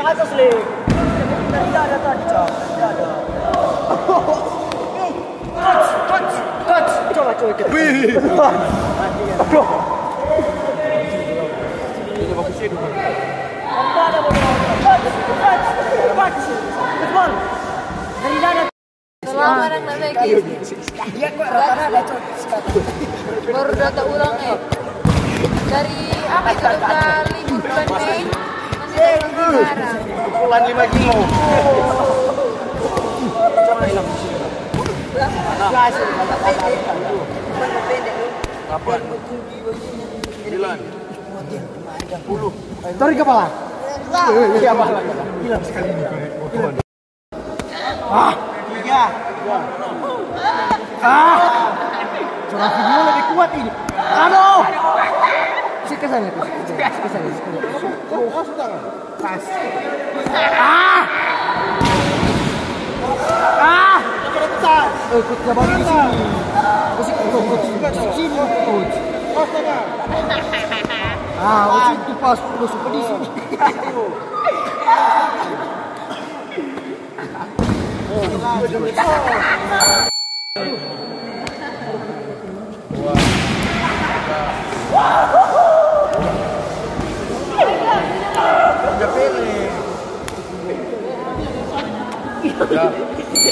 balik. Tidak ada tidak ada. Touch, touch, touch. Coba coba kita. Wih. Aduh. Apa ada bola? Touch, touch, touch. Football. Dari mana? Selama orang nak lagi. Iya kok rata-rata ada touch. Baru data ulang eh. Dari apa itu Pukulan 5 kilo. Kapan? Sembilan. Sepuluh. Tarik kepala. Iya. Hilang sekali ini. Ah, tiga. Ah. Video lebih kuat ini. Aduh. Casamento. Casamento. Eu gosto da. Passa. Ah! Ah! Eu tô trabalhando com esse. Você colocou o time todo. Gosta da. Ah, o que do passo pro super de cima. Oh, Giuseppe.